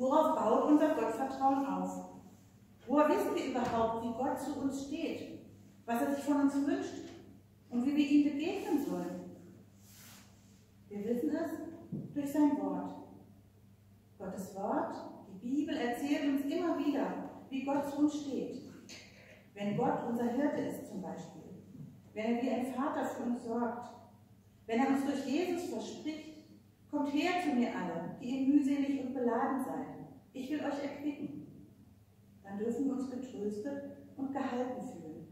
Worauf baut unser Gottvertrauen auf? Woher wissen wir überhaupt, wie Gott zu uns steht, was er sich von uns wünscht und wie wir ihm begegnen sollen? Wir wissen es durch sein Wort. Gottes Wort, die Bibel, erzählt uns immer wieder, wie Gott zu uns steht. Wenn Gott unser Hirte ist zum Beispiel, wenn er wie ein Vater für uns sorgt, wenn er uns durch Jesus verspricht, kommt her zu mir alle, die ihr mühselig beladen seid. Ich will euch erquicken. Dann dürfen wir uns getröstet und gehalten fühlen.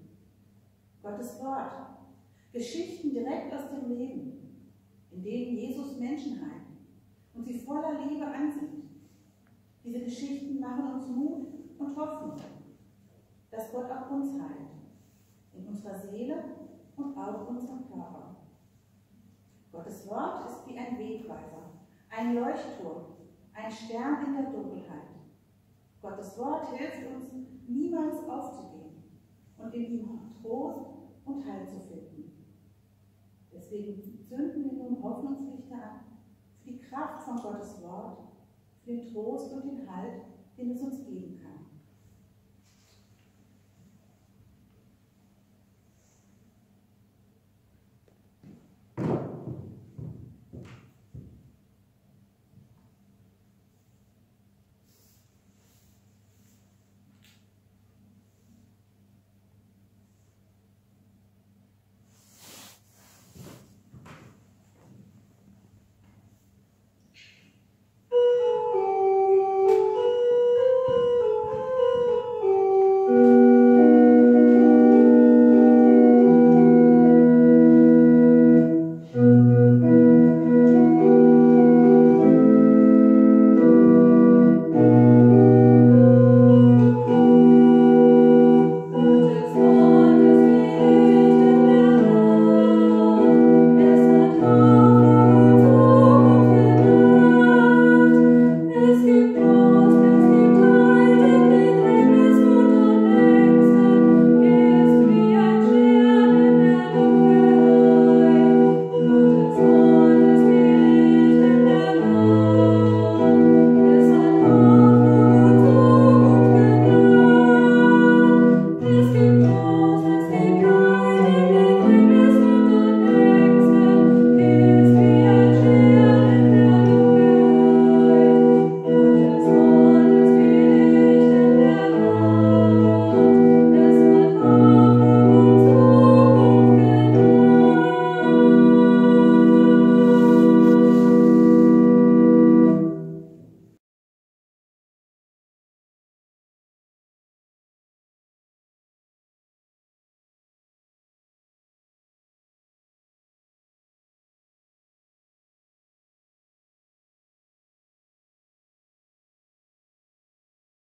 Gottes Wort, Geschichten direkt aus dem Leben, in denen Jesus Menschen heilt und sie voller Liebe ansieht. Diese Geschichten machen uns Mut und Hoffnung, dass Gott auch uns heilt, in unserer Seele und auch unserem Körper. Gottes Wort ist wie ein Wegweiser, ein Leuchtturm, ein Stern in der Dunkelheit. Gottes Wort hilft uns, niemals aufzugeben und in ihm Trost und Heil zu finden. Deswegen zünden wir nun Hoffnungslichter an für die Kraft von Gottes Wort, für den Trost und den Halt, den es uns geben kann.